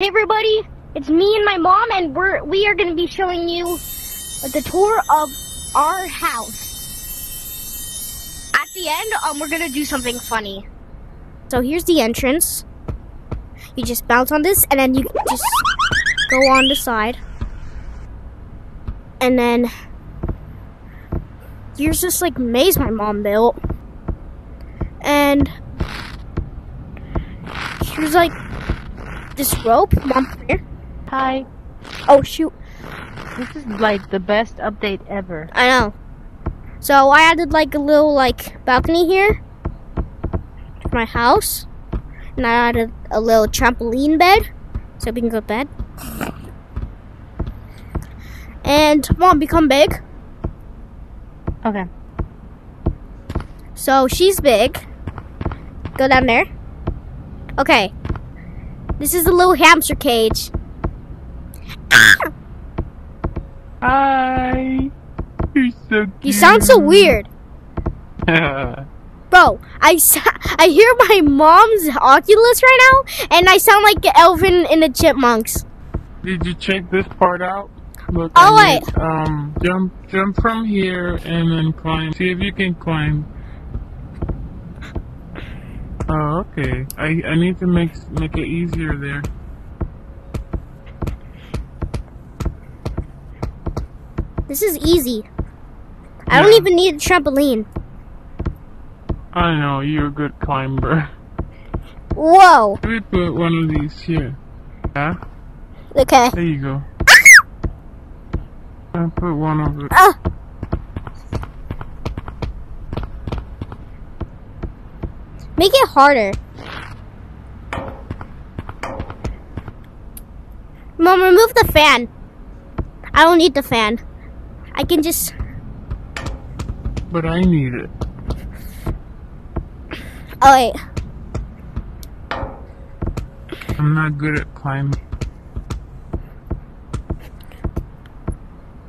Hey everybody, it's me and my mom and we're we are going to be showing you the tour of our house. At the end, um we're going to do something funny. So here's the entrance. You just bounce on this and then you just go on the side. And then here's this like maze my mom built. And here's like this rope. Mom, come here. Hi. Oh shoot. This is like the best update ever. I know. So I added like a little like balcony here to my house. And I added a little trampoline bed so we can go to bed. And mom become big. Okay. So she's big. Go down there. Okay. This is a little hamster cage. Hi. You're so cute. You sound so weird. Bro, I, I hear my mom's Oculus right now, and I sound like Alvin in the Chipmunks. Did you check this part out? Look, Oh, I um, jump, jump from here and then climb. See if you can climb. Oh, okay. I, I need to make make it easier there. This is easy. I don't even need a trampoline. I know you're a good climber. Whoa. Let me put one of these here. Yeah, Okay. there you go. I put one of it. Ah. Make it harder. Mom, remove the fan. I don't need the fan. I can just. But I need it. Oh, wait. I'm not good at climbing.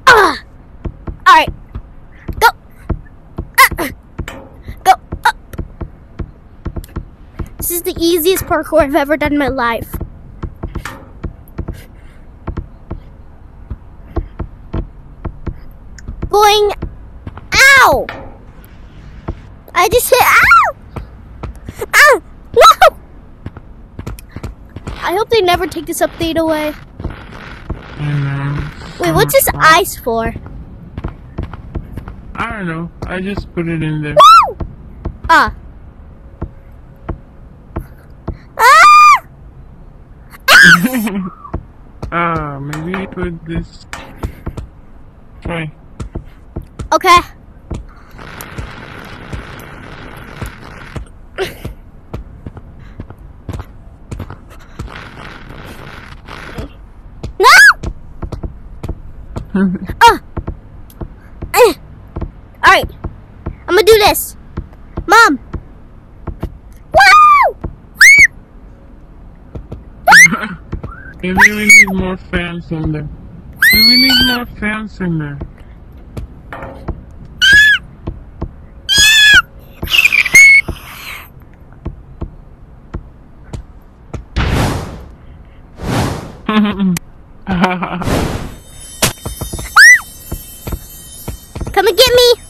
Ah! Alright. Go! Ah! Go up! This is the easiest parkour I've ever done in my life. Going. Ow! I just hit. Ow! Ow! No! I hope they never take this update away. Wait, what's this ice for? I don't know. I just put it in there. Woo! Ah. Ah! Ah, maybe put this. Try. Okay. No! Ah. Eh. All right. I'm gonna do this. Mom. Woo! Maybe really need more fans in there. We need more fans in there. Come and get me.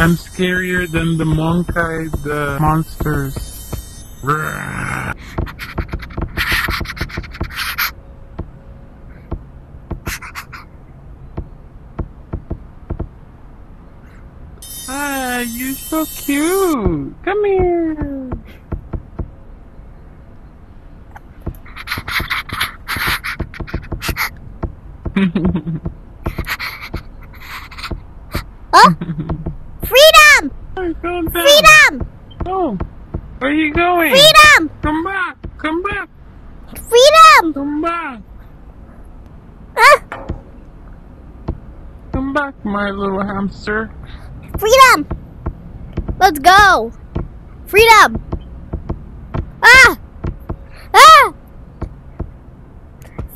I'm scarier than the monkey, the monsters. Ah, you're so cute. Come here. Oh, freedom! Freedom! Oh, where are you going? Freedom! Come back. Come back. Freedom! Come back. Ah, Come back, my little hamster. freedom! Let's go! Freedom! Ah! Ah!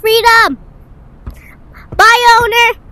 Freedom! Bye, owner!